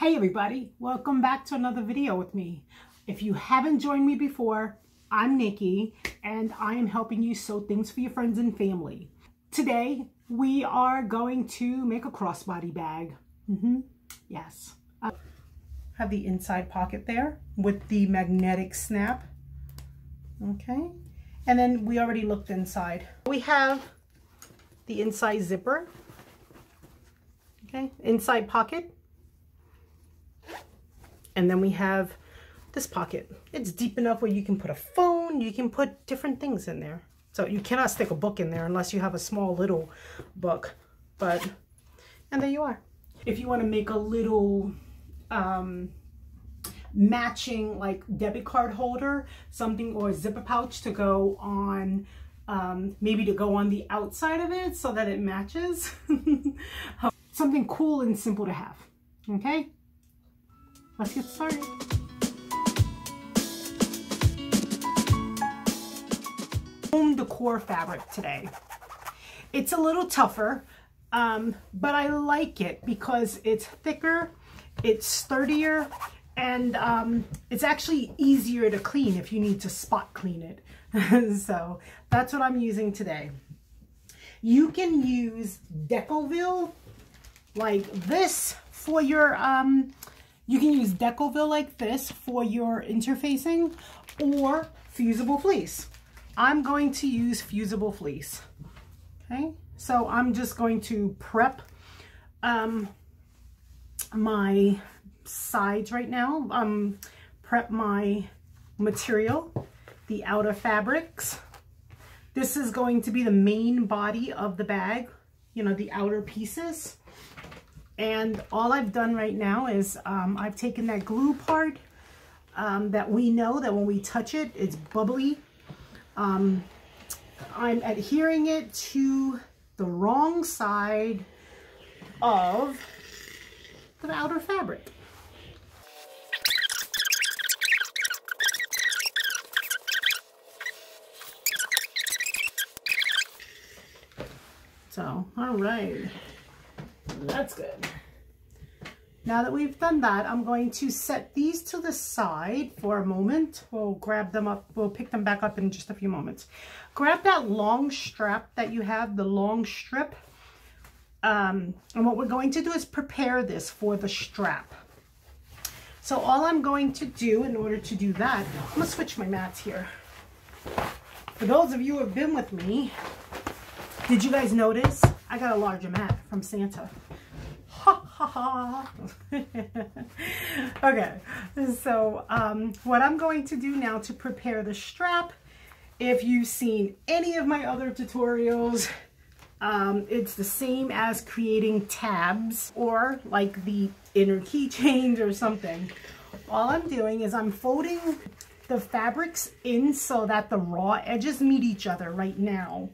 Hey everybody, welcome back to another video with me. If you haven't joined me before, I'm Nikki and I am helping you sew things for your friends and family. Today, we are going to make a crossbody bag. Mm -hmm. Yes. I have the inside pocket there with the magnetic snap. Okay. And then we already looked inside. We have the inside zipper. Okay, inside pocket and then we have this pocket. It's deep enough where you can put a phone, you can put different things in there. So you cannot stick a book in there unless you have a small little book. But, and there you are. If you want to make a little um, matching like debit card holder, something or zipper pouch to go on, um, maybe to go on the outside of it so that it matches. something cool and simple to have. Okay? Let's get started. Home decor fabric today. It's a little tougher, um, but I like it because it's thicker, it's sturdier, and um, it's actually easier to clean if you need to spot clean it. so that's what I'm using today. You can use Decovil like this for your um, you can use Decovil like this for your interfacing or fusible fleece. I'm going to use fusible fleece. Okay, so I'm just going to prep um, my sides right now. Um, prep my material, the outer fabrics. This is going to be the main body of the bag, you know, the outer pieces. And all I've done right now is um, I've taken that glue part um, that we know that when we touch it, it's bubbly. Um, I'm adhering it to the wrong side of the outer fabric. So, all right. That's good. Now that we've done that, I'm going to set these to the side for a moment. We'll grab them up. We'll pick them back up in just a few moments. Grab that long strap that you have, the long strip. Um, and what we're going to do is prepare this for the strap. So all I'm going to do in order to do that, I'm going to switch my mats here. For those of you who have been with me, did you guys notice? I got a larger mat from Santa. Ha ha okay, so um, what I'm going to do now to prepare the strap, if you've seen any of my other tutorials, um, it's the same as creating tabs or like the inner keychains or something. All I'm doing is I'm folding the fabrics in so that the raw edges meet each other right now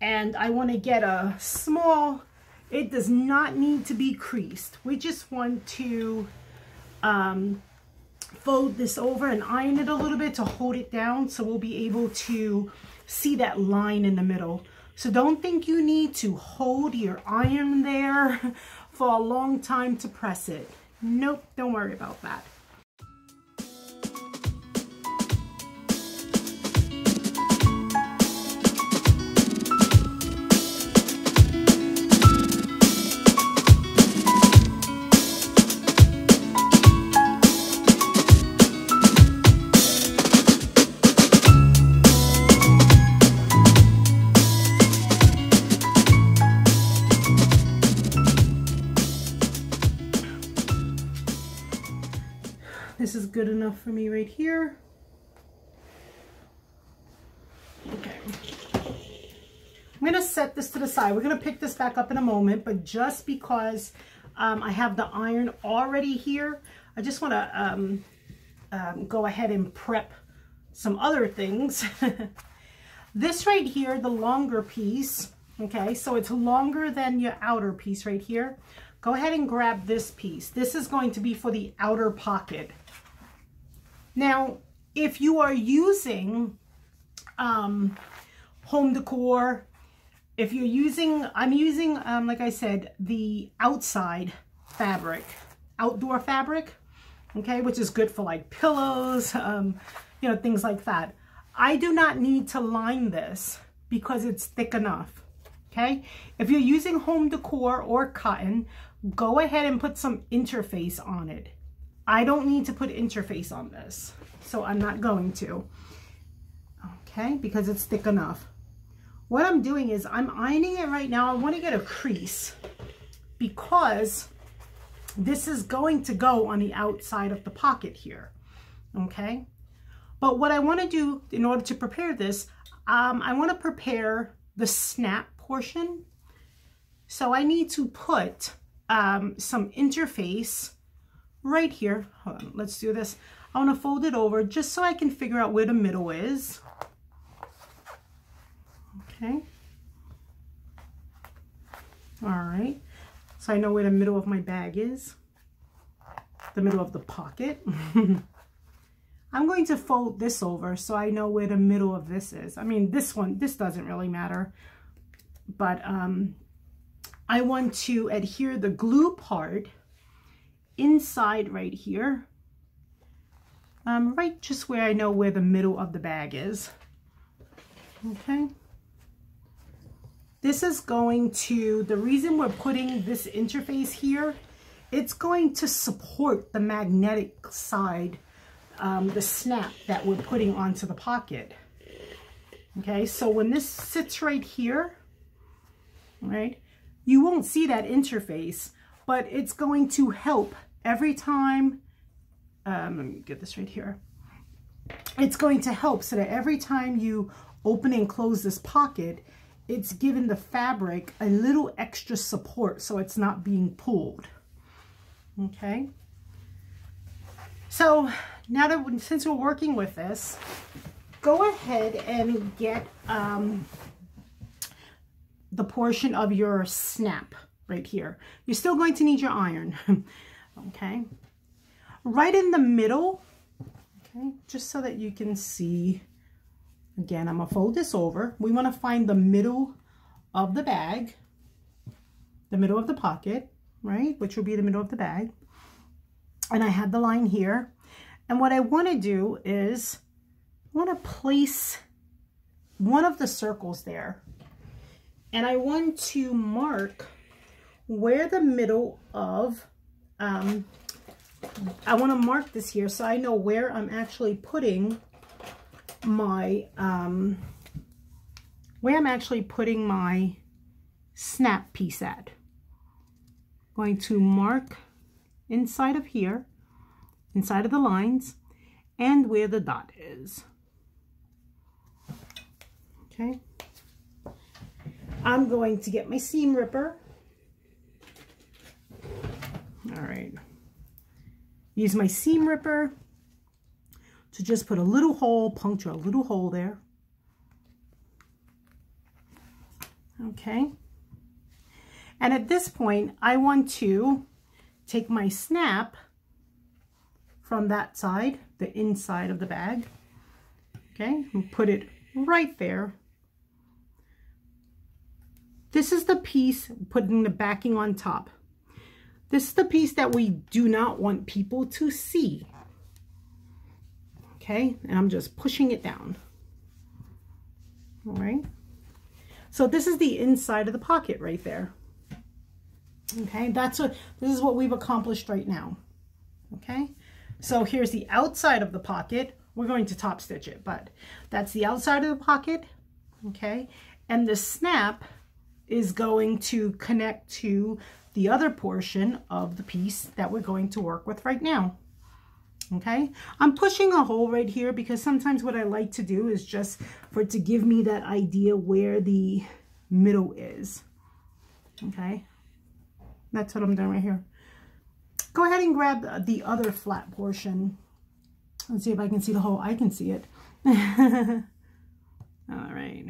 and I want to get a small, it does not need to be creased. We just want to um, fold this over and iron it a little bit to hold it down so we'll be able to see that line in the middle. So don't think you need to hold your iron there for a long time to press it. Nope, don't worry about that. Enough for me right here. Okay. I'm going to set this to the side. We're going to pick this back up in a moment, but just because um, I have the iron already here, I just want to um, um, go ahead and prep some other things. this right here, the longer piece, okay, so it's longer than your outer piece right here. Go ahead and grab this piece. This is going to be for the outer pocket. Now, if you are using um, home decor, if you're using, I'm using, um, like I said, the outside fabric, outdoor fabric, okay, which is good for like pillows, um, you know, things like that. I do not need to line this because it's thick enough, okay? If you're using home decor or cotton, go ahead and put some interface on it. I don't need to put interface on this, so I'm not going to, okay, because it's thick enough. What I'm doing is I'm ironing it right now. I want to get a crease because this is going to go on the outside of the pocket here, okay? But what I want to do in order to prepare this, um, I want to prepare the snap portion. So I need to put um, some interface right here. On, let's do this. I want to fold it over just so I can figure out where the middle is. Okay. All right. So I know where the middle of my bag is. The middle of the pocket. I'm going to fold this over so I know where the middle of this is. I mean, this one, this doesn't really matter. But um, I want to adhere the glue part inside right here. Um, right just where I know where the middle of the bag is. Okay. This is going to, the reason we're putting this interface here, it's going to support the magnetic side, um, the snap that we're putting onto the pocket. Okay, so when this sits right here, right, you won't see that interface, but it's going to help every time, um, let me get this right here. It's going to help so that every time you open and close this pocket, it's given the fabric a little extra support so it's not being pulled. Okay. So now that since we're working with this, go ahead and get um, the portion of your snap right here. You're still going to need your iron. okay. Right in the middle, okay, just so that you can see Again, I'm to fold this over. We want to find the middle of the bag, the middle of the pocket, right? Which will be the middle of the bag. And I have the line here. And what I want to do is I want to place one of the circles there. And I want to mark where the middle of, um, I want to mark this here so I know where I'm actually putting my, um, where I'm actually putting my snap piece at. Going to mark inside of here, inside of the lines, and where the dot is. Okay. I'm going to get my seam ripper. All right. Use my seam ripper to just put a little hole, puncture a little hole there. Okay. And at this point, I want to take my snap from that side, the inside of the bag, okay, and put it right there. This is the piece putting the backing on top. This is the piece that we do not want people to see okay? And I'm just pushing it down, all right? So this is the inside of the pocket right there. Okay, that's what, this is what we've accomplished right now. Okay, so here's the outside of the pocket. We're going to top stitch it, but that's the outside of the pocket. Okay, and the snap is going to connect to the other portion of the piece that we're going to work with right now. Okay? I'm pushing a hole right here because sometimes what i like to do is just for it to give me that idea where the middle is. Okay? That's what i'm doing right here. Go ahead and grab the other flat portion let's see if i can see the hole. I can see it. All right.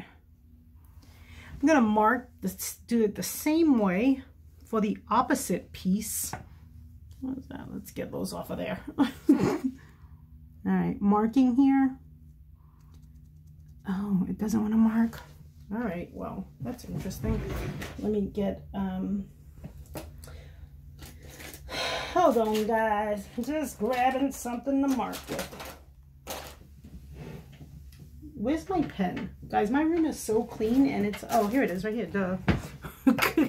I'm gonna mark this do it the same way for the opposite piece what is that? Let's get those off of there. All right, marking here. Oh, it doesn't want to mark. All right, well, that's interesting. Let me get, um, Hold on, guys. Just grabbing something to mark with. Where's my pen? Guys, my room is so clean and it's... Oh, here it is, right here. Duh.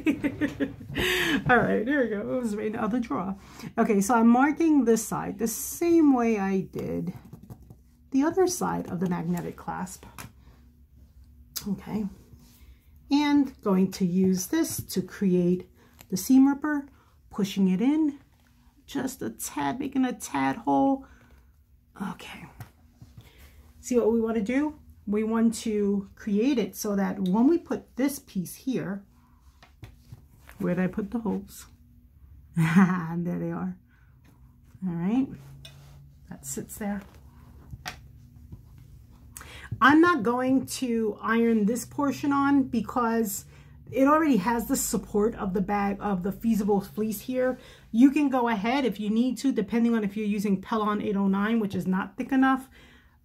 All right, here we go. It was right in the drawer. Okay, so I'm marking this side the same way I did the other side of the magnetic clasp. Okay, and going to use this to create the seam ripper, pushing it in just a tad, making a tad hole. Okay, see what we want to do? We want to create it so that when we put this piece here, where did I put the holes? And there they are. All right, that sits there. I'm not going to iron this portion on because it already has the support of the bag of the fusible fleece here. You can go ahead if you need to, depending on if you're using Pellon 809, which is not thick enough.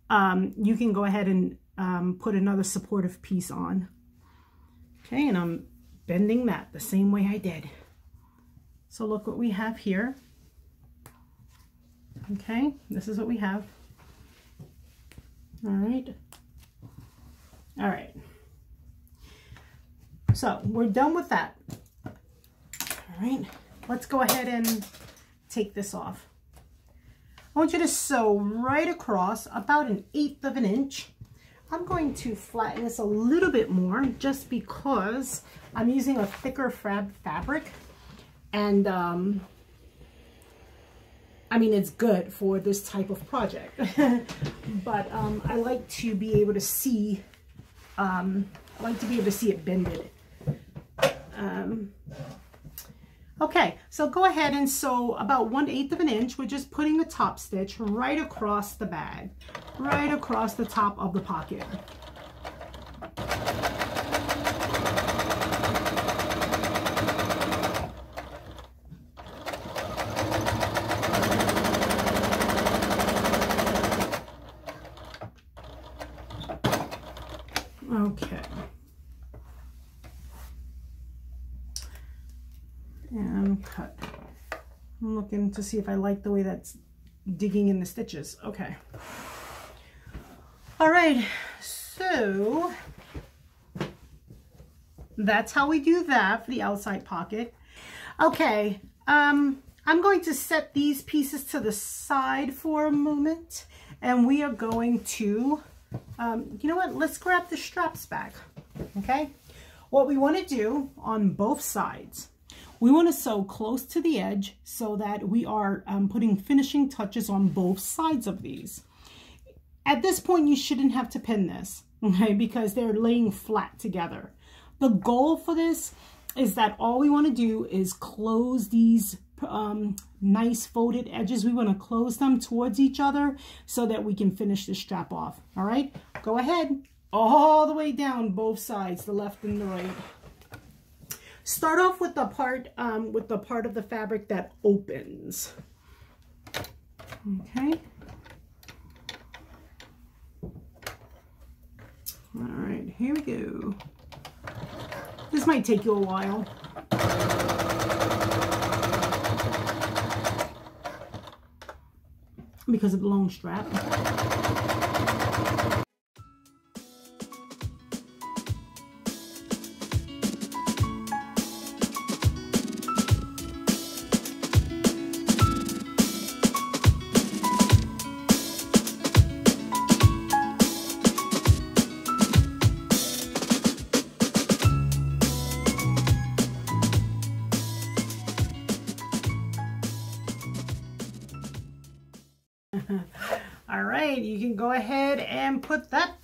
Um, you can go ahead and um, put another supportive piece on. Okay, and I'm bending that the same way I did. So look what we have here. Okay, this is what we have. All right. All right. So we're done with that. All right, let's go ahead and take this off. I want you to sew right across about an eighth of an inch. I'm going to flatten this a little bit more just because I'm using a thicker fab fabric and um, I mean, it's good for this type of project, but um, I like to be able to see um, I like to be able to see it bended. Um, okay, so go ahead and sew about one eighth of an inch. We're just putting the top stitch right across the bag, right across the top of the pocket. Okay. And cut. To see if I like the way that's digging in the stitches. Okay. All right, so that's how we do that for the outside pocket. Okay, um, I'm going to set these pieces to the side for a moment and we are going to um, you know what? Let's grab the straps back, okay? What we want to do on both sides, we want to sew close to the edge so that we are um, putting finishing touches on both sides of these. At this point, you shouldn't have to pin this, okay, because they're laying flat together. The goal for this is that all we want to do is close these um, nice folded edges. We want to close them towards each other so that we can finish the strap off. All right, go ahead all the way down both sides, the left and the right. Start off with the part um, with the part of the fabric that opens. Okay. All right, here we go. This might take you a while. because of the long strap.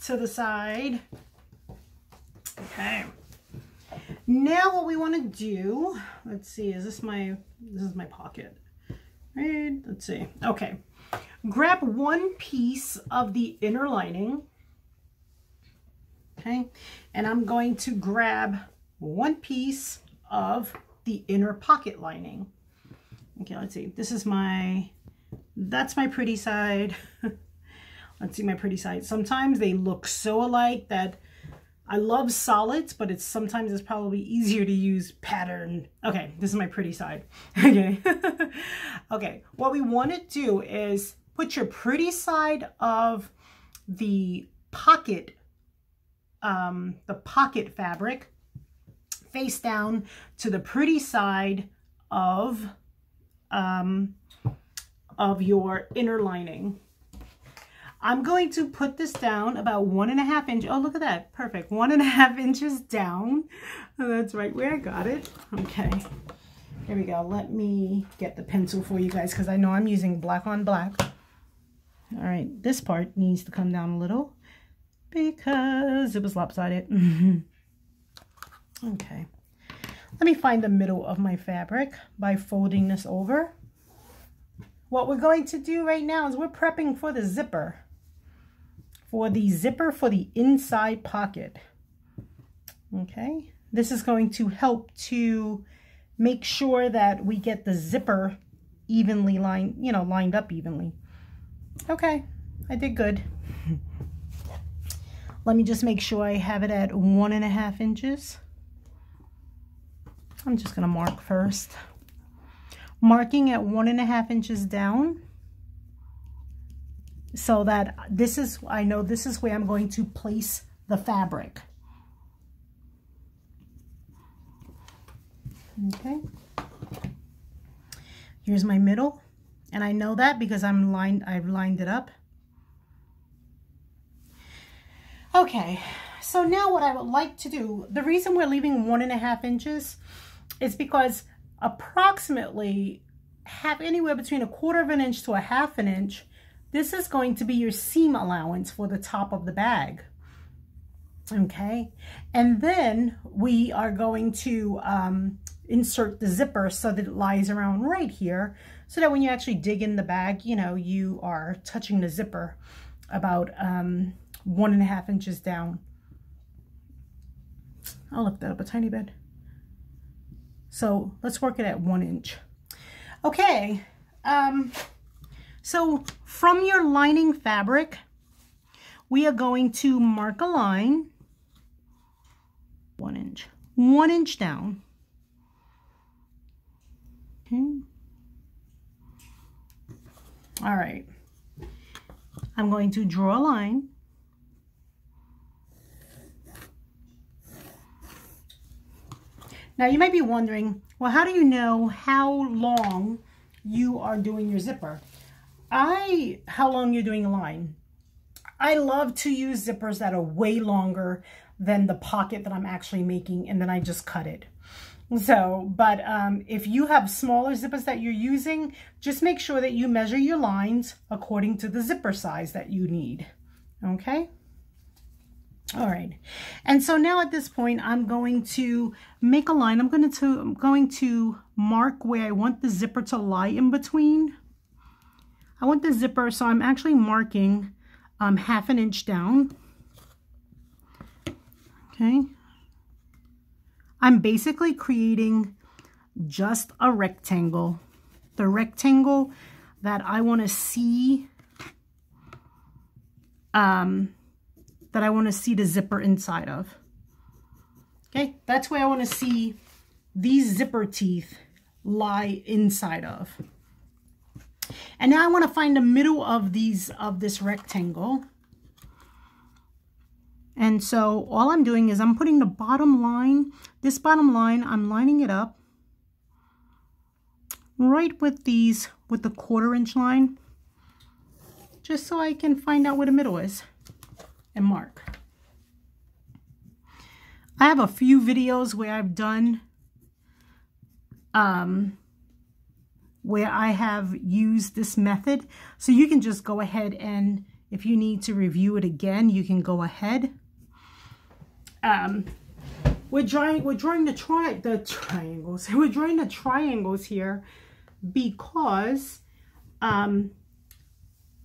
To the side. Okay. Now what we want to do, let's see, is this my, this is my pocket, right? Let's see. Okay. Grab one piece of the inner lining. Okay. And I'm going to grab one piece of the inner pocket lining. Okay, let's see. This is my that's my pretty side. Let's see my pretty side. Sometimes they look so alike that I love solids, but it's sometimes it's probably easier to use pattern. Okay, this is my pretty side. Okay. okay, what we want to do is put your pretty side of the pocket, um, the pocket fabric face down to the pretty side of, um, of your inner lining. I'm going to put this down about one and a half inch. Oh, look at that. Perfect. One and a half inches down. Oh, that's right where I got it. Okay. Here we go. Let me get the pencil for you guys because I know I'm using black on black. All right. This part needs to come down a little because it was lopsided. okay. Let me find the middle of my fabric by folding this over. What we're going to do right now is we're prepping for the zipper for the zipper for the inside pocket. Okay, this is going to help to make sure that we get the zipper evenly lined, you know, lined up evenly. Okay, I did good. Let me just make sure I have it at one and a half inches. I'm just gonna mark first. Marking at one and a half inches down so that this is, I know this is where I'm going to place the fabric. Okay. Here's my middle. And I know that because I'm lined, I've lined it up. Okay, so now what I would like to do, the reason we're leaving one and a half inches is because approximately have anywhere between a quarter of an inch to a half an inch this is going to be your seam allowance for the top of the bag. Okay, and then we are going to um, insert the zipper so that it lies around right here so that when you actually dig in the bag, you know, you are touching the zipper about um, one and a half inches down. I'll lift that up a tiny bit. So let's work it at one inch. Okay, um, so from your lining fabric, we are going to mark a line, one inch, one inch down. Okay. All right. I'm going to draw a line. Now you might be wondering, well, how do you know how long you are doing your zipper? I, how long you're doing a line? I love to use zippers that are way longer than the pocket that I'm actually making and then I just cut it. So, but um, if you have smaller zippers that you're using, just make sure that you measure your lines according to the zipper size that you need. Okay? All right. And so now at this point, I'm going to make a line. I'm going to, I'm going to mark where I want the zipper to lie in between I want the zipper, so I'm actually marking um, half an inch down. Okay. I'm basically creating just a rectangle. The rectangle that I want to see, um, that I want to see the zipper inside of. Okay, that's where I want to see these zipper teeth lie inside of. And now I want to find the middle of these of this rectangle. And so all I'm doing is I'm putting the bottom line, this bottom line, I'm lining it up right with these, with the quarter inch line, just so I can find out where the middle is and mark. I have a few videos where I've done um, where I have used this method. So you can just go ahead and if you need to review it again, you can go ahead. Um, we're drawing we're drawing the tri the triangles. We're drawing the triangles here because um,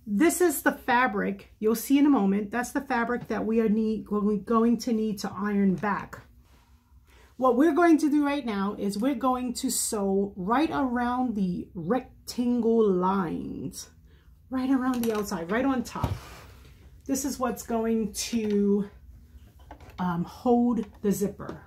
this is the fabric you'll see in a moment. That's the fabric that we are need going to need to iron back. What we're going to do right now is we're going to sew right around the rectangle lines, right around the outside, right on top. This is what's going to um, hold the zipper.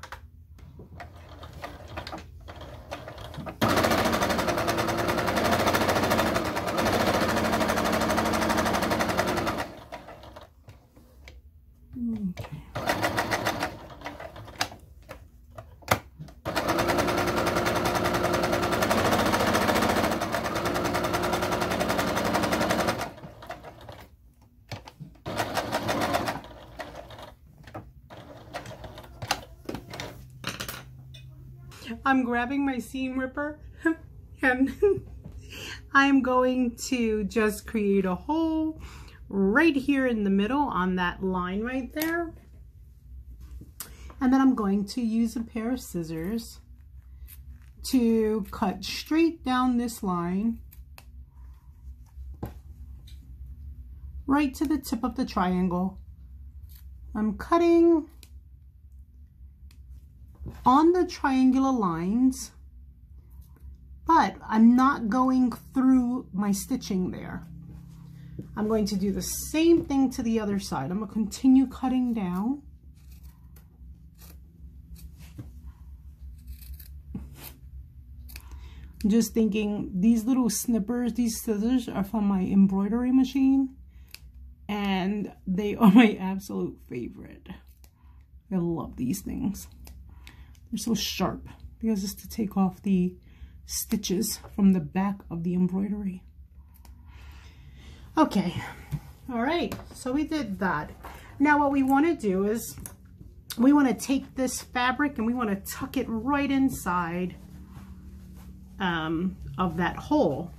I'm grabbing my seam ripper and I'm going to just create a hole right here in the middle on that line right there. And then I'm going to use a pair of scissors to cut straight down this line right to the tip of the triangle. I'm cutting on the triangular lines, but I'm not going through my stitching there. I'm going to do the same thing to the other side. I'm going to continue cutting down. I'm just thinking these little snippers, these scissors are from my embroidery machine and they are my absolute favorite. I love these things. They're so sharp because it's to take off the stitches from the back of the embroidery. Okay, all right, so we did that. Now what we want to do is we want to take this fabric and we want to tuck it right inside um, of that hole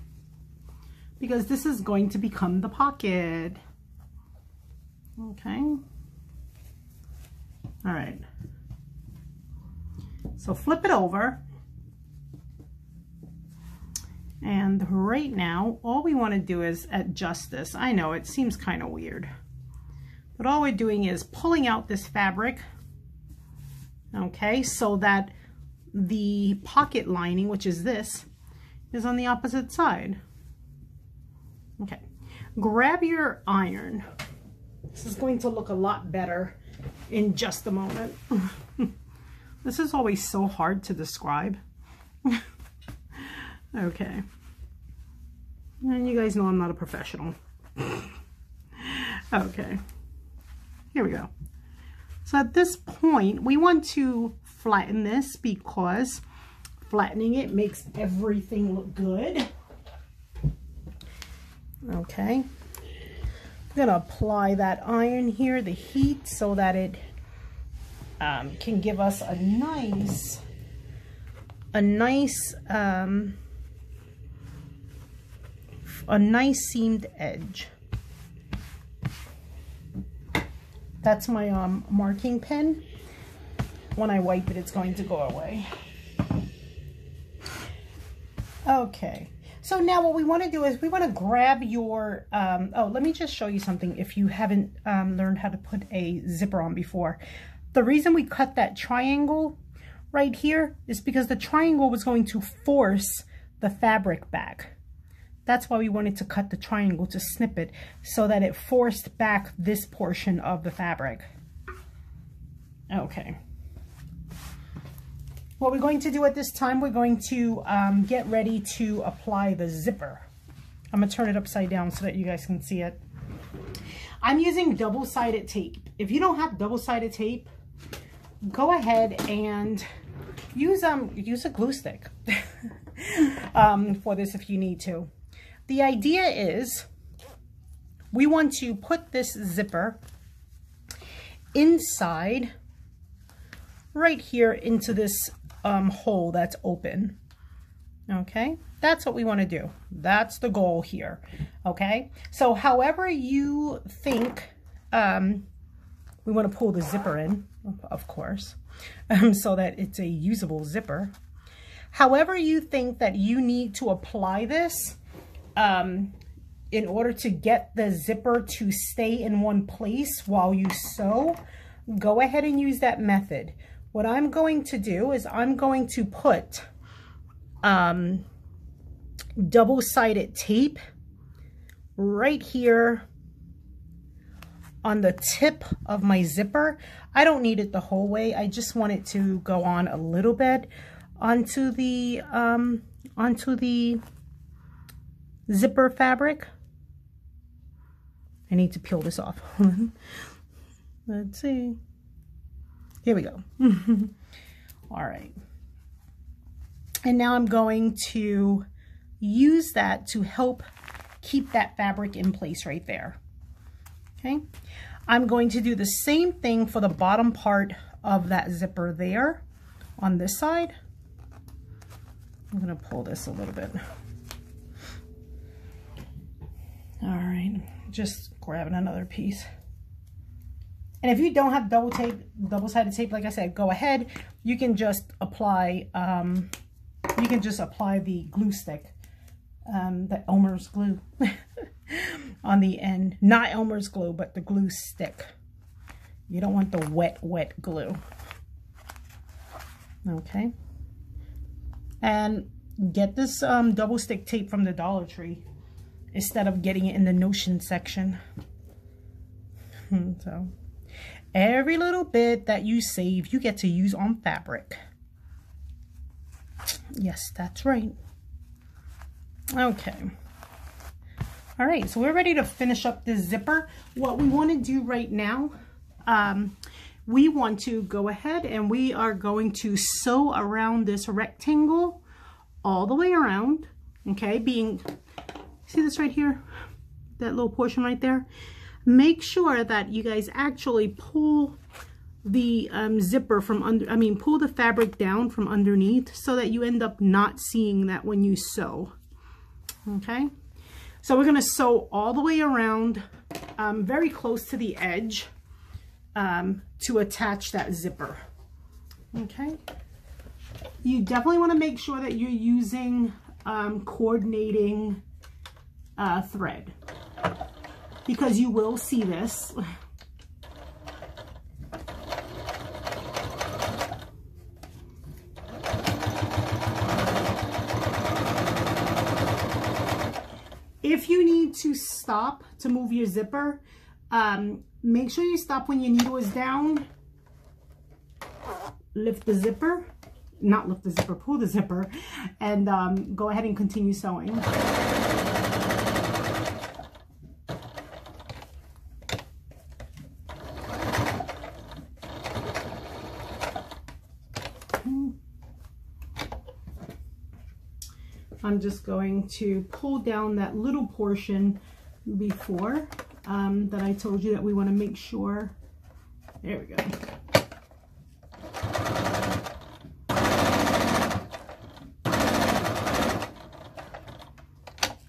because this is going to become the pocket. Okay. All right. So flip it over. And right now, all we want to do is adjust this. I know it seems kind of weird, but all we're doing is pulling out this fabric, okay, so that the pocket lining, which is this, is on the opposite side. Okay, grab your iron. This is going to look a lot better in just a moment. This is always so hard to describe. okay. And you guys know I'm not a professional. okay. Here we go. So at this point, we want to flatten this because flattening it makes everything look good. Okay. I'm going to apply that iron here, the heat, so that it um, can give us a nice, a nice, um, a nice seamed edge. That's my um, marking pen. When I wipe it, it's going to go away. Okay. So now what we want to do is we want to grab your, um, oh, let me just show you something if you haven't um, learned how to put a zipper on before. The reason we cut that triangle right here is because the triangle was going to force the fabric back. That's why we wanted to cut the triangle to snip it so that it forced back this portion of the fabric. Okay. What we're going to do at this time, we're going to um, get ready to apply the zipper. I'm going to turn it upside down so that you guys can see it. I'm using double-sided tape. If you don't have double-sided tape, go ahead and use um use a glue stick um, for this if you need to. The idea is we want to put this zipper inside right here into this um, hole that's open. Okay, that's what we want to do. That's the goal here. Okay, so however you think um, we want to pull the zipper in, of course, um, so that it's a usable zipper. However you think that you need to apply this um, in order to get the zipper to stay in one place while you sew, go ahead and use that method. What I'm going to do is I'm going to put um, double-sided tape right here on the tip of my zipper. I don't need it the whole way. I just want it to go on a little bit onto the, um, onto the zipper fabric. I need to peel this off. Let's see. Here we go. All right. And now I'm going to use that to help keep that fabric in place right there. Okay. I'm going to do the same thing for the bottom part of that zipper there on this side. I'm going to pull this a little bit. All right, just grabbing another piece. And if you don't have double tape, double-sided tape, like I said, go ahead. You can just apply, um, you can just apply the glue stick, um, the Elmer's glue on the end. Not Elmer's glue, but the glue stick. You don't want the wet, wet glue. Okay. And get this um, double stick tape from the Dollar Tree instead of getting it in the Notion section. so Every little bit that you save, you get to use on fabric. Yes, that's right. Okay. All right, so we're ready to finish up this zipper. What we want to do right now, um, we want to go ahead and we are going to sew around this rectangle all the way around, okay, being, see this right here? That little portion right there? make sure that you guys actually pull the um, zipper from under, I mean, pull the fabric down from underneath so that you end up not seeing that when you sew. Okay. So we're going to sew all the way around um, very close to the edge um, to attach that zipper. Okay. You definitely want to make sure that you're using um, coordinating uh, thread because you will see this. If you need to stop to move your zipper, um, make sure you stop when your needle is down. Lift the zipper, not lift the zipper, pull the zipper, and um, go ahead and continue sewing. I'm just going to pull down that little portion before um, that I told you that we want to make sure. There we go.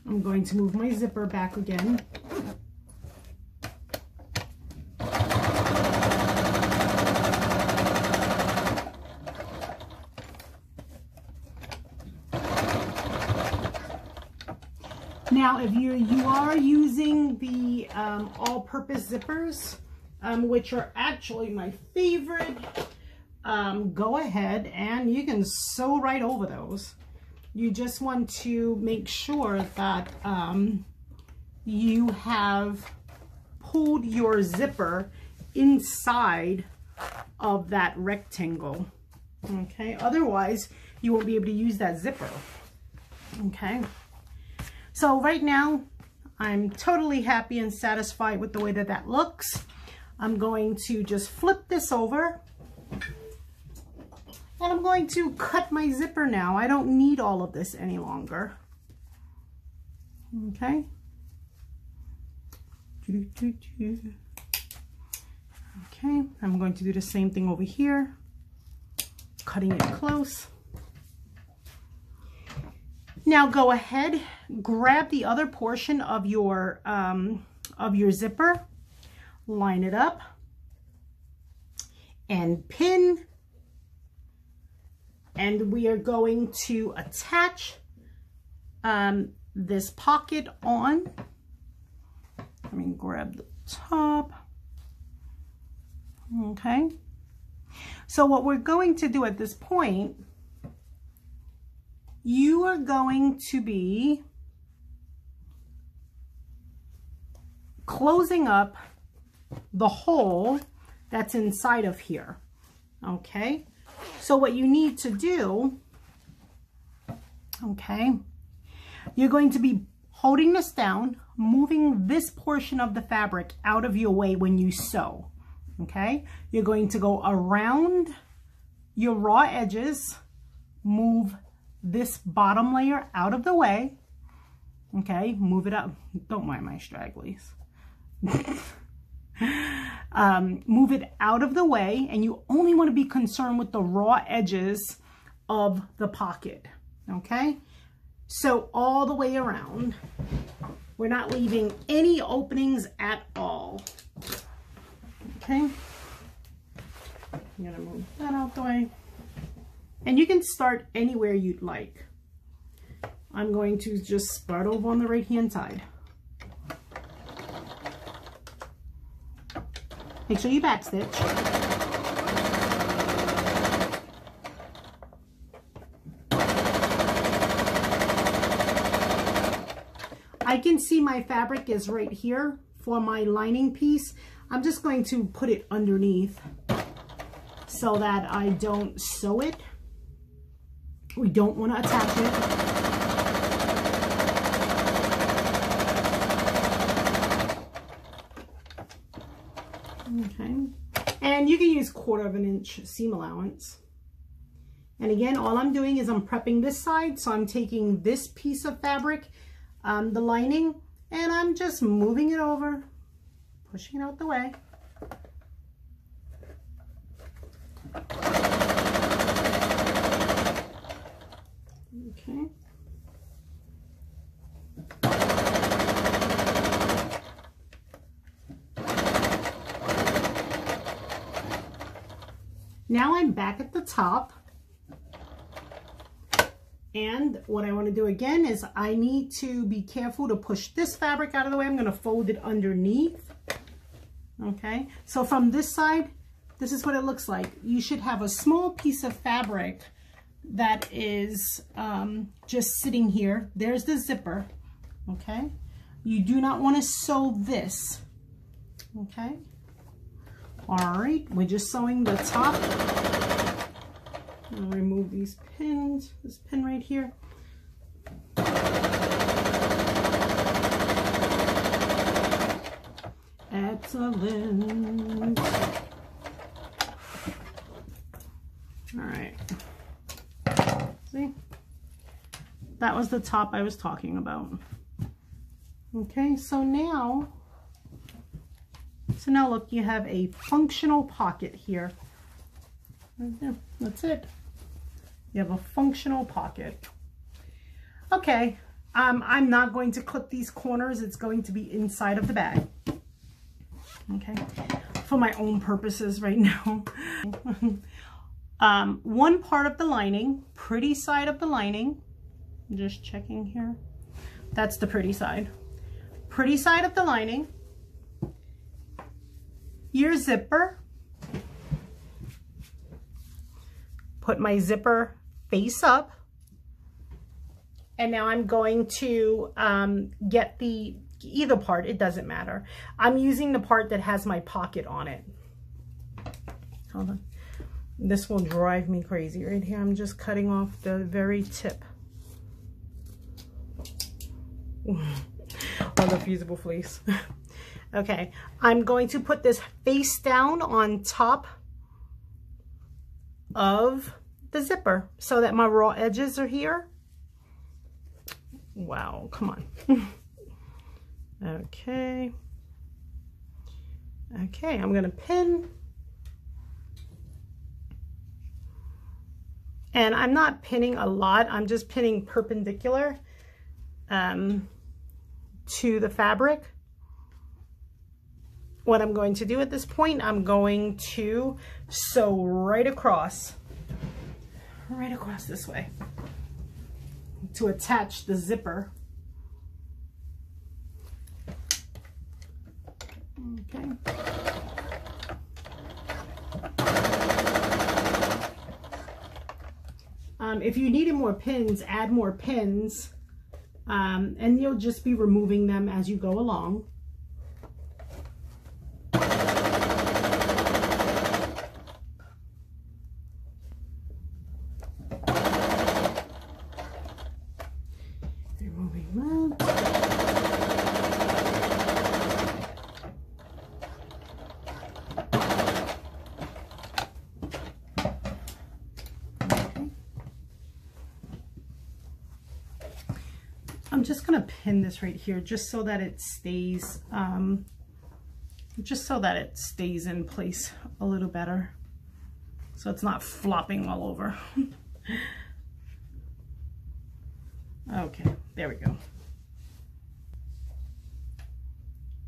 I'm going to move my zipper back again. Now, if you you are using the um, all-purpose zippers, um, which are actually my favorite, um, go ahead and you can sew right over those. You just want to make sure that um, you have pulled your zipper inside of that rectangle. Okay, otherwise you won't be able to use that zipper. Okay. So right now, I'm totally happy and satisfied with the way that that looks. I'm going to just flip this over and I'm going to cut my zipper now. I don't need all of this any longer. Okay. Okay, I'm going to do the same thing over here. Cutting it close. Now go ahead, grab the other portion of your, um, of your zipper, line it up, and pin. And we are going to attach um, this pocket on. Let me grab the top. Okay. So what we're going to do at this point you are going to be closing up the hole that's inside of here. Okay, so what you need to do, okay, you're going to be holding this down, moving this portion of the fabric out of your way when you sew. Okay, you're going to go around your raw edges, move this bottom layer out of the way. Okay, move it up. Don't mind my stragglies. um, move it out of the way and you only want to be concerned with the raw edges of the pocket. Okay, so all the way around. We're not leaving any openings at all. Okay. I'm gonna move that out the way. And you can start anywhere you'd like. I'm going to just start over on the right hand side. Make sure you backstitch. I can see my fabric is right here for my lining piece. I'm just going to put it underneath so that I don't sew it. We don't want to attach it. Okay. And you can use quarter of an inch seam allowance. And again, all I'm doing is I'm prepping this side. So I'm taking this piece of fabric, um, the lining, and I'm just moving it over, pushing it out the way. Okay. Now I'm back at the top. And what I want to do again is I need to be careful to push this fabric out of the way. I'm going to fold it underneath. Okay, so from this side, this is what it looks like. You should have a small piece of fabric that is um, just sitting here. There's the zipper, okay? You do not want to sew this, okay? All right, we're just sewing the top. I'll remove these pins, this pin right here. Excellent. All right. See? That was the top I was talking about. Okay, so now so now look, you have a functional pocket here. That's it. You have a functional pocket. Okay, um, I'm not going to clip these corners. It's going to be inside of the bag. Okay, for my own purposes right now. um, one part of the lining, pretty side of the lining. Just checking here. That's the pretty side. Pretty side of the lining your zipper. Put my zipper face up. And now I'm going to um, get the, either part, it doesn't matter. I'm using the part that has my pocket on it. Hold on. This will drive me crazy right here. I'm just cutting off the very tip. on the fusible fleece. Okay, I'm going to put this face down on top of the zipper so that my raw edges are here. Wow, come on. okay. Okay, I'm going to pin. And I'm not pinning a lot. I'm just pinning perpendicular um, to the fabric what I'm going to do at this point, I'm going to sew right across, right across this way to attach the zipper. Okay. Um, if you needed more pins, add more pins, um, and you'll just be removing them as you go along. I'm just going to pin this right here just so that it stays, um, just so that it stays in place a little better. So it's not flopping all over. okay, there we go.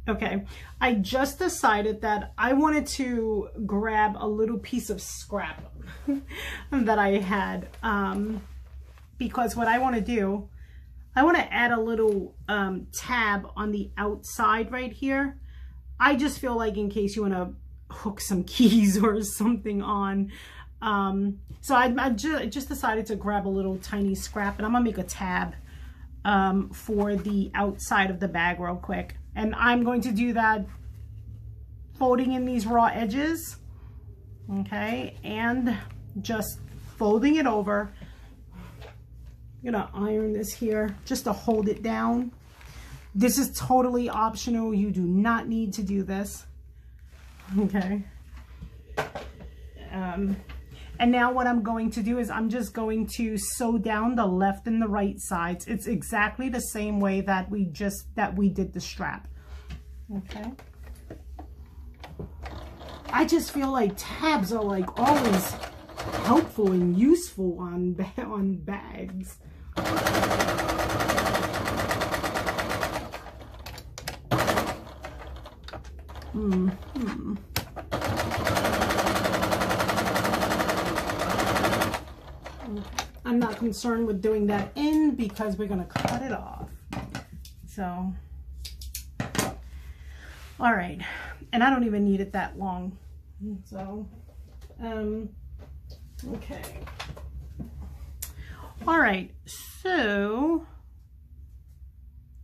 Okay, I just decided that I wanted to grab a little piece of scrap that I had um, because what I want to do, I want to add a little um, tab on the outside right here. I just feel like in case you want to hook some keys or something on. Um, so I, I ju just decided to grab a little tiny scrap and I'm gonna make a tab um, for the outside of the bag real quick. And I'm going to do that folding in these raw edges, okay, and just folding it over. Gonna iron this here just to hold it down. This is totally optional. You do not need to do this, okay. Um, and now what I'm going to do is I'm just going to sew down the left and the right sides. It's exactly the same way that we just, that we did the strap. Okay. I just feel like tabs are like always helpful and useful on, on bags. Mm hmm. I'm not concerned with doing that in because we're going to cut it off. So, all right. And I don't even need it that long. So, um, okay. All right. So,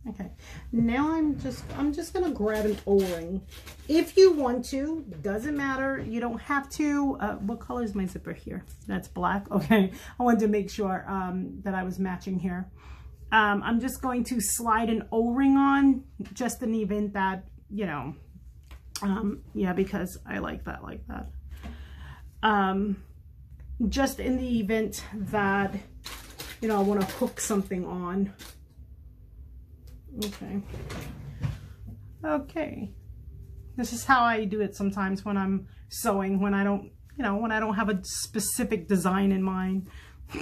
Okay, now I'm just, I'm just gonna grab an O-ring. If you want to, doesn't matter, you don't have to. Uh, what color is my zipper here? That's black, okay. I wanted to make sure um, that I was matching here. Um, I'm just going to slide an O-ring on, just in the event that, you know, um, yeah, because I like that like that. Um, just in the event that, you know, I wanna hook something on. Okay. Okay. This is how I do it sometimes when I'm sewing, when I don't, you know, when I don't have a specific design in mind.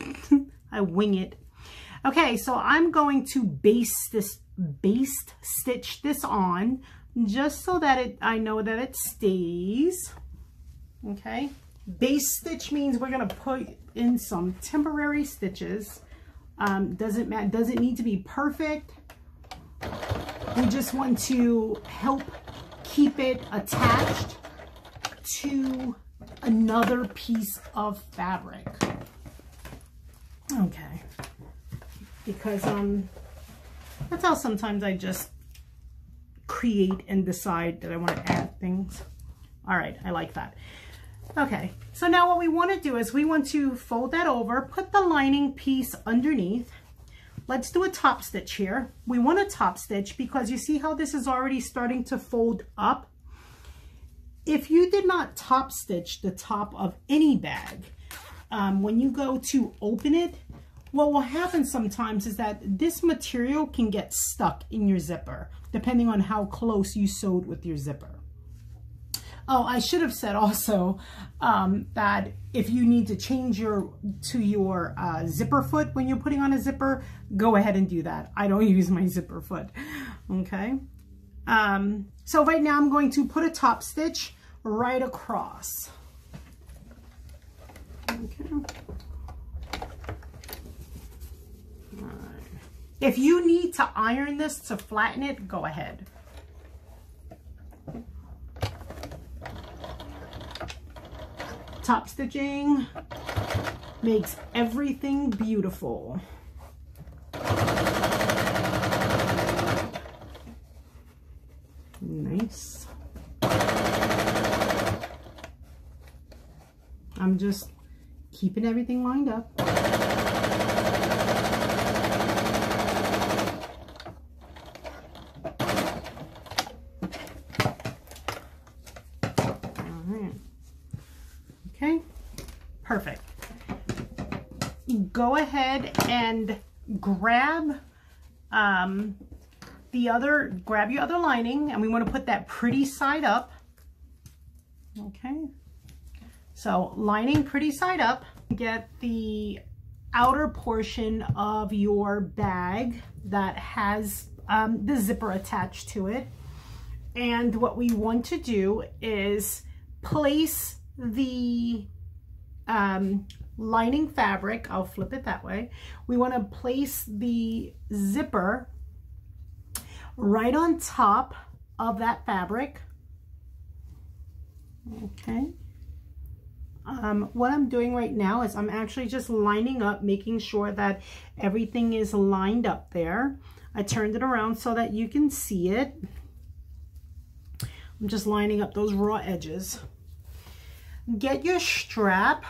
I wing it. Okay, so I'm going to base this, baste stitch this on just so that it, I know that it stays. Okay. Base stitch means we're going to put in some temporary stitches. Um, doesn't matter, doesn't need to be perfect. We just want to help keep it attached to another piece of fabric. Okay. Because um, that's how sometimes I just create and decide that I want to add things. All right, I like that. Okay, so now what we want to do is we want to fold that over, put the lining piece underneath, Let's do a top stitch here. We want a top stitch because you see how this is already starting to fold up? If you did not top stitch the top of any bag, um, when you go to open it, what will happen sometimes is that this material can get stuck in your zipper, depending on how close you sewed with your zipper. Oh, I should have said also um, that if you need to change your to your uh, zipper foot when you're putting on a zipper, go ahead and do that. I don't use my zipper foot, okay? Um, so right now I'm going to put a top stitch right across. Okay. If you need to iron this to flatten it, go ahead. Top stitching makes everything beautiful. Nice. I'm just keeping everything lined up. go ahead and grab um, the other, grab your other lining and we want to put that pretty side up. Okay. So lining pretty side up, get the outer portion of your bag that has um, the zipper attached to it. And what we want to do is place the um, lining fabric, I'll flip it that way. We want to place the zipper right on top of that fabric. Okay. Um, what I'm doing right now is I'm actually just lining up, making sure that everything is lined up there. I turned it around so that you can see it. I'm just lining up those raw edges. Get your strap,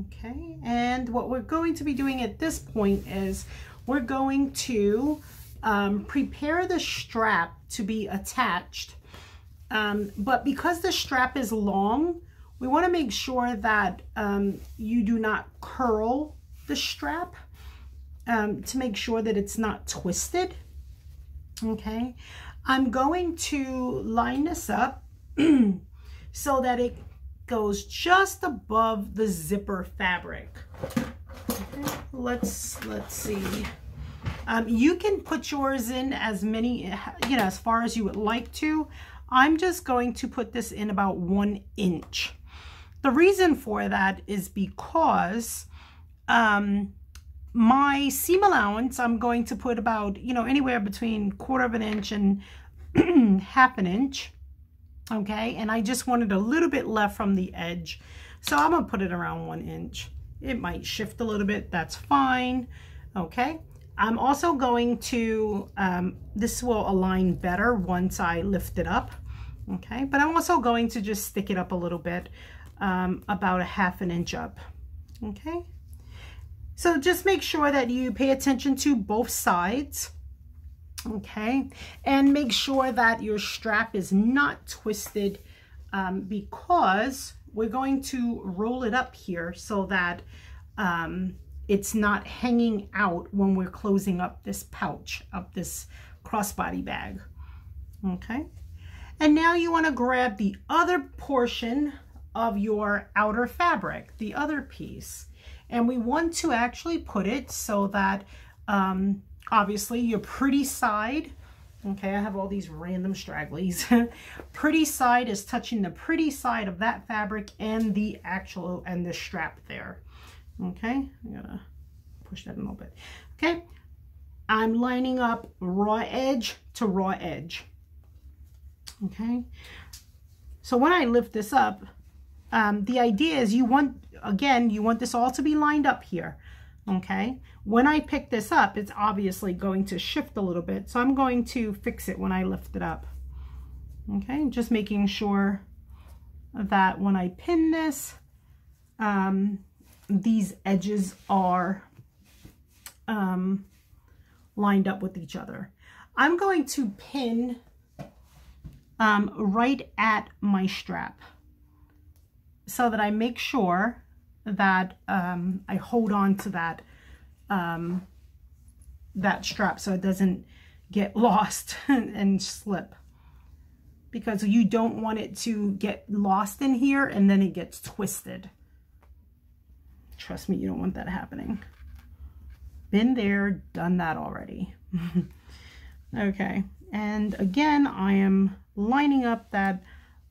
okay? And what we're going to be doing at this point is we're going to um, prepare the strap to be attached. Um, but because the strap is long, we want to make sure that um, you do not curl the strap um, to make sure that it's not twisted. Okay, I'm going to line this up so that it goes just above the zipper fabric. Okay, let's let's see. Um, you can put yours in as many, you know, as far as you would like to. I'm just going to put this in about one inch. The reason for that is because um, my seam allowance, I'm going to put about, you know, anywhere between quarter of an inch and half an inch. Okay, and I just wanted a little bit left from the edge. So I'm gonna put it around one inch. It might shift a little bit, that's fine. Okay, I'm also going to, um, this will align better once I lift it up. Okay, but I'm also going to just stick it up a little bit, um, about a half an inch up. Okay. So just make sure that you pay attention to both sides. Okay. And make sure that your strap is not twisted um, because we're going to roll it up here so that um, it's not hanging out when we're closing up this pouch of this crossbody bag. Okay. And now you want to grab the other portion of your outer fabric, the other piece. And we want to actually put it so that um, obviously your pretty side, okay, I have all these random stragglies. pretty side is touching the pretty side of that fabric and the actual, and the strap there. Okay, I'm gonna push that a little bit. Okay, I'm lining up raw edge to raw edge. Okay, so when I lift this up, um, the idea is you want, again, you want this all to be lined up here, okay? When I pick this up, it's obviously going to shift a little bit, so I'm going to fix it when I lift it up, okay? Just making sure that when I pin this, um, these edges are um, lined up with each other. I'm going to pin um, right at my strap so that I make sure that um, I hold on to that um, that strap so it doesn't get lost and slip because you don't want it to get lost in here and then it gets twisted. Trust me, you don't want that happening. Been there, done that already. okay, and again, I am lining up that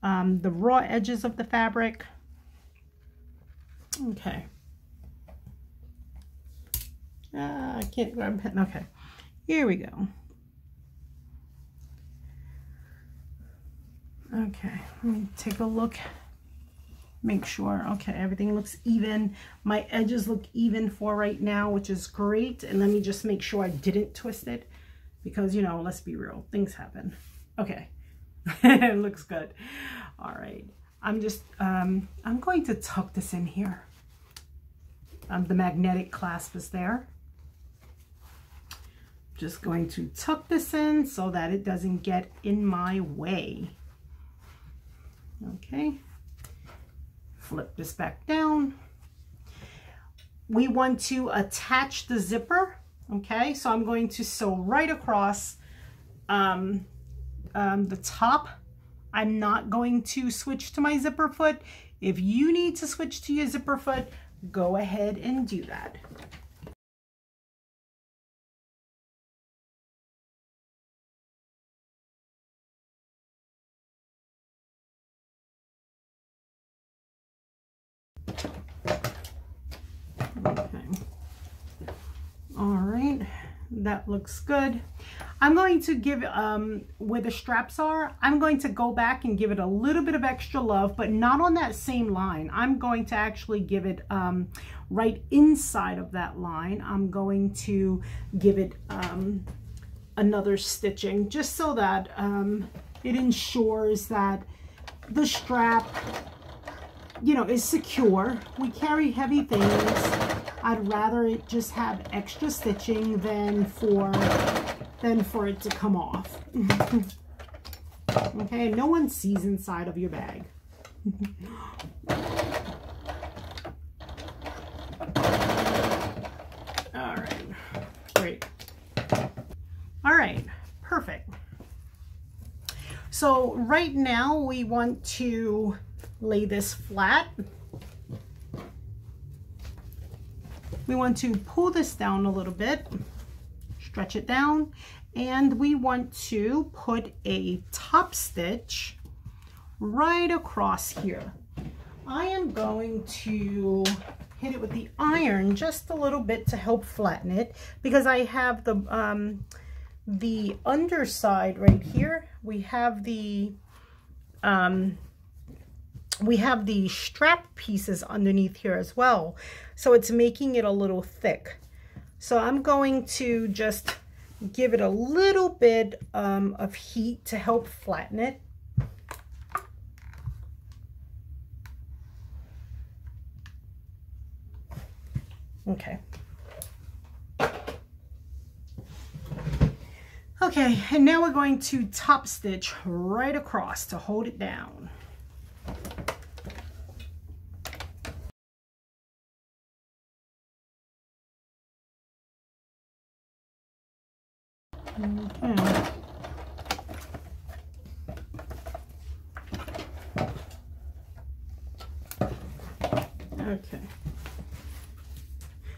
um, the raw edges of the fabric Okay. Uh, I can't grab pen. Okay. Here we go. Okay, let me take a look. Make sure, okay, everything looks even. My edges look even for right now, which is great. And let me just make sure I didn't twist it because, you know, let's be real, things happen. Okay, it looks good. All right, I'm just, um, I'm going to tuck this in here. Um, the magnetic clasp is there. Just going to tuck this in so that it doesn't get in my way. Okay. Flip this back down. We want to attach the zipper Okay, so I'm going to sew right across um, um, the top. I'm not going to switch to my zipper foot. If you need to switch to your zipper foot, go ahead and do that. All right, that looks good. I'm going to give, um, where the straps are, I'm going to go back and give it a little bit of extra love, but not on that same line. I'm going to actually give it um, right inside of that line. I'm going to give it um, another stitching just so that um, it ensures that the strap, you know, is secure. We carry heavy things I'd rather it just have extra stitching than for than for it to come off. okay, no one sees inside of your bag. All right, great. All right, perfect. So right now we want to lay this flat We want to pull this down a little bit, stretch it down, and we want to put a top stitch right across here. I am going to hit it with the iron just a little bit to help flatten it because I have the um, the underside right here. We have the um, we have the strap pieces underneath here as well. So it's making it a little thick. So I'm going to just give it a little bit um, of heat to help flatten it. Okay. Okay, and now we're going to top stitch right across to hold it down. Okay. Okay.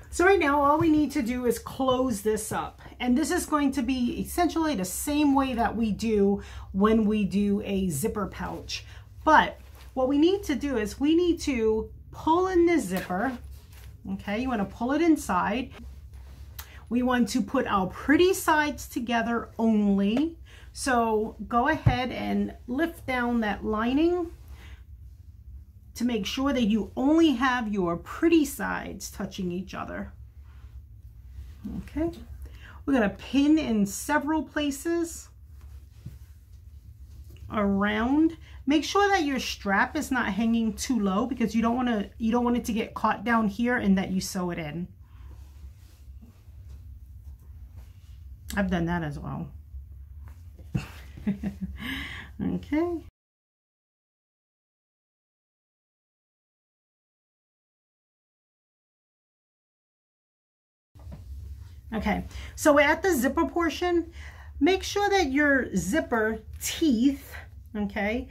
So right now, all we need to do is close this up. And this is going to be essentially the same way that we do when we do a zipper pouch. But what we need to do is we need to pull in the zipper. Okay, you want to pull it inside. We want to put our pretty sides together only. So go ahead and lift down that lining to make sure that you only have your pretty sides touching each other. Okay, we're going to pin in several places around. Make sure that your strap is not hanging too low because you don't want to you don't want it to get caught down here and that you sew it in. I've done that as well. okay. Okay, so at the zipper portion, make sure that your zipper teeth, okay,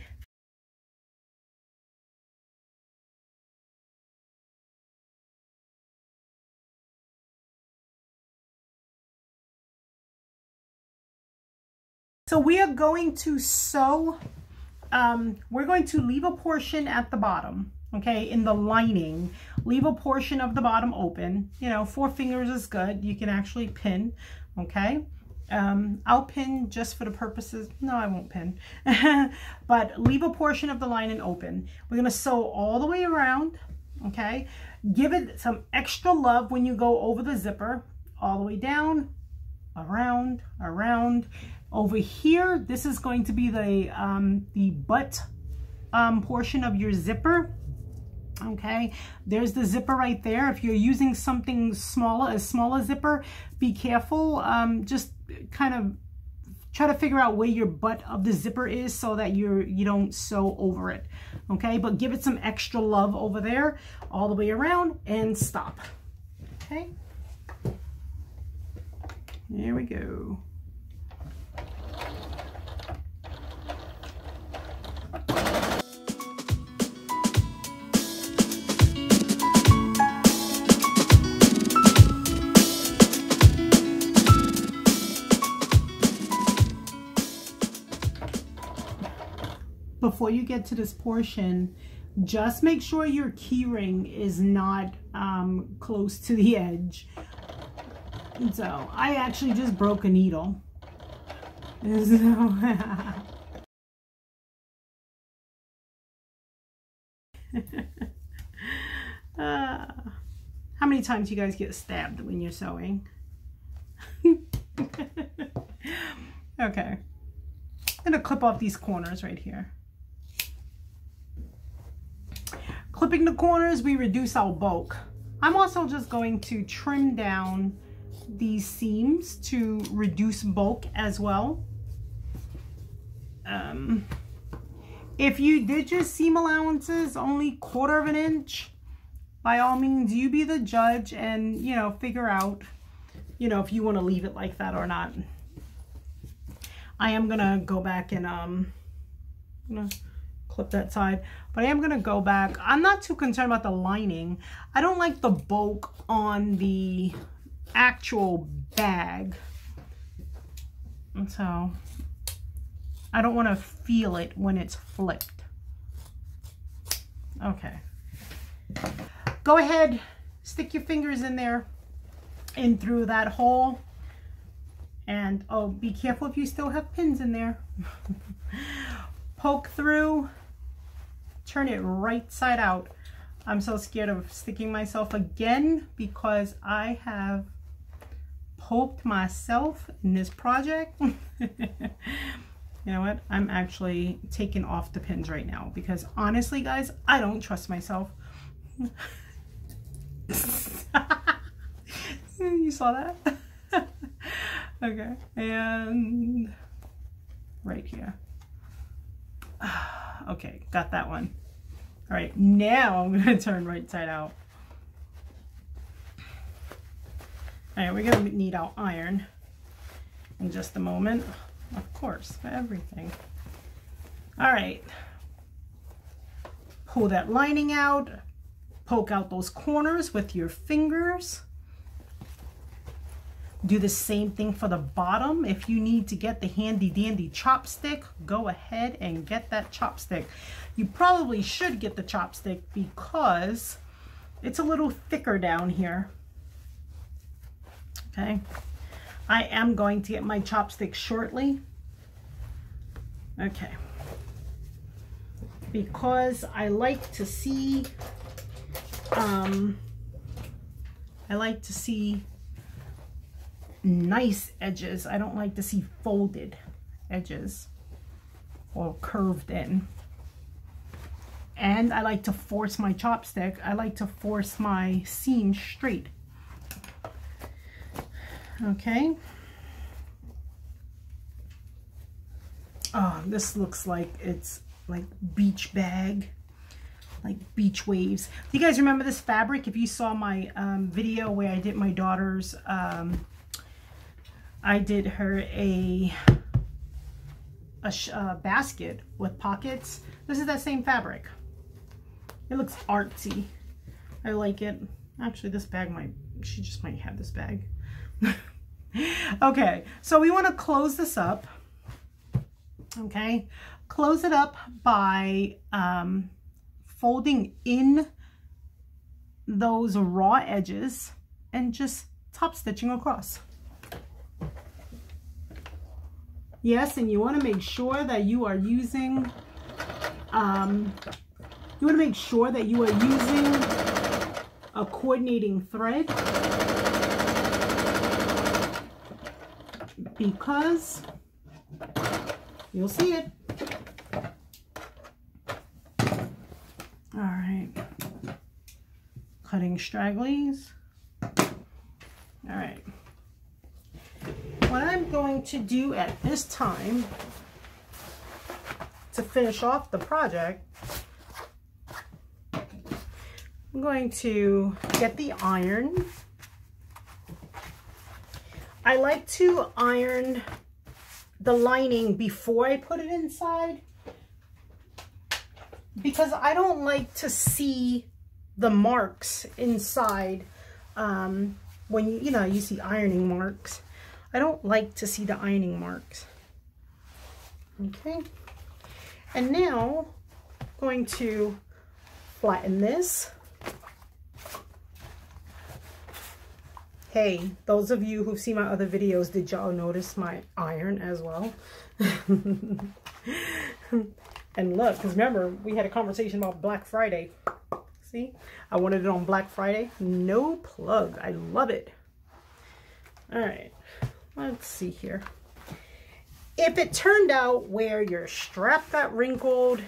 So we are going to sew, um, we're going to leave a portion at the bottom, okay, in the lining. Leave a portion of the bottom open. You know, four fingers is good. You can actually pin, okay. Um, I'll pin just for the purposes, no, I won't pin, but leave a portion of the lining open. We're going to sew all the way around, okay. Give it some extra love when you go over the zipper, all the way down, around, around, over here, this is going to be the, um, the butt um, portion of your zipper. Okay, there's the zipper right there. If you're using something smaller, a smaller zipper, be careful. Um, just kind of try to figure out where your butt of the zipper is so that you're you don't sew over it okay but give it some extra love over there all the way around and stop okay Here we go. Before you get to this portion, just make sure your keyring is not um, close to the edge. So I actually just broke a needle. So, uh, how many times you guys get stabbed when you're sewing? okay. I'm going to clip off these corners right here. Clipping the corners, we reduce our bulk. I'm also just going to trim down these seams to reduce bulk as well. Um, if you did your seam allowances only quarter of an inch, by all means, you be the judge and, you know, figure out, you know, if you want to leave it like that or not. I am going to go back and, um, clip that side. But I am going to go back. I'm not too concerned about the lining. I don't like the bulk on the actual bag. And so I don't want to feel it when it's flipped. Okay. Go ahead, stick your fingers in there in through that hole. And, oh, be careful if you still have pins in there. Poke through turn it right side out. I'm so scared of sticking myself again because I have poked myself in this project. you know what? I'm actually taking off the pins right now because honestly, guys, I don't trust myself. you saw that? okay, and right here. Okay, got that one. All right, now I'm gonna turn right side out. All right, we're gonna need our iron in just a moment. Of course, for everything. All right, pull that lining out, poke out those corners with your fingers. Do the same thing for the bottom. If you need to get the handy dandy chopstick, go ahead and get that chopstick. You probably should get the chopstick because it's a little thicker down here. Okay. I am going to get my chopstick shortly. Okay. Because I like to see, um, I like to see nice edges. I don't like to see folded edges or curved in. And I like to force my chopstick. I like to force my seam straight. Okay. Oh, this looks like it's like beach bag, like beach waves. Do you guys remember this fabric? If you saw my um, video where I did my daughter's um, I did her a, a, a basket with pockets. This is that same fabric. It looks artsy. I like it. Actually, this bag might, she just might have this bag. okay, so we want to close this up. Okay, close it up by um, folding in those raw edges and just top stitching across. Yes, and you want to make sure that you are using, um, you want to make sure that you are using a coordinating thread because you'll see it. All right, cutting stragglies. All right. What I'm going to do at this time to finish off the project, I'm going to get the iron. I like to iron the lining before I put it inside because I don't like to see the marks inside um, when you, you know, you see ironing marks. I don't like to see the ironing marks. Okay. And now I'm going to flatten this. Hey, those of you who've seen my other videos, did y'all notice my iron as well? and look, because remember, we had a conversation about Black Friday. See, I wanted it on Black Friday. No plug. I love it. All right, let's see here. If it turned out where your strap got wrinkled,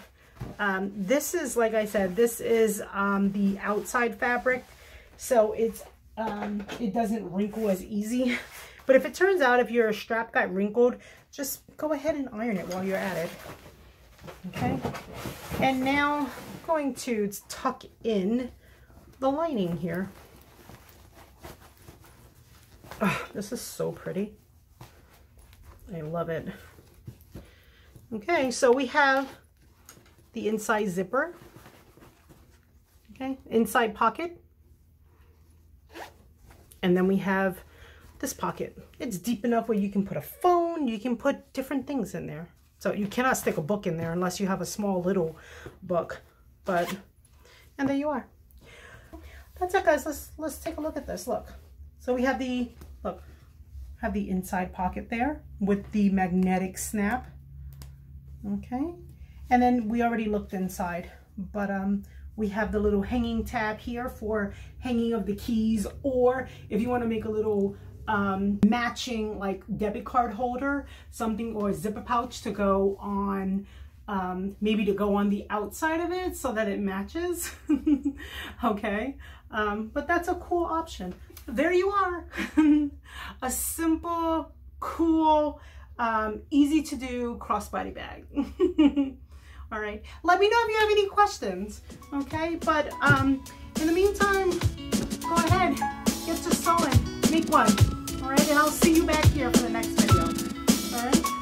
um, this is, like I said, this is um, the outside fabric. So it's um, it doesn't wrinkle as easy. But if it turns out if your strap got wrinkled, just go ahead and iron it while you're at it. Okay. And now I'm going to tuck in the lining here. Oh, this is so pretty. I love it. Okay, so we have the inside zipper. Okay, inside pocket. And then we have this pocket. It's deep enough where you can put a phone, you can put different things in there. So you cannot stick a book in there unless you have a small little book. But, and there you are. That's it guys, let's, let's take a look at this, look. So we have the, look, have the inside pocket there with the magnetic snap. Okay, and then we already looked inside, but um, we have the little hanging tab here for hanging of the keys, or if you want to make a little um, matching like debit card holder, something or zipper pouch to go on, um, maybe to go on the outside of it so that it matches. okay, um, but that's a cool option there you are. a simple, cool, um, easy to do crossbody bag. All right, let me know if you have any questions, okay? But um, in the meantime, go ahead, get to sewing, make one. All right, and I'll see you back here for the next video. All right.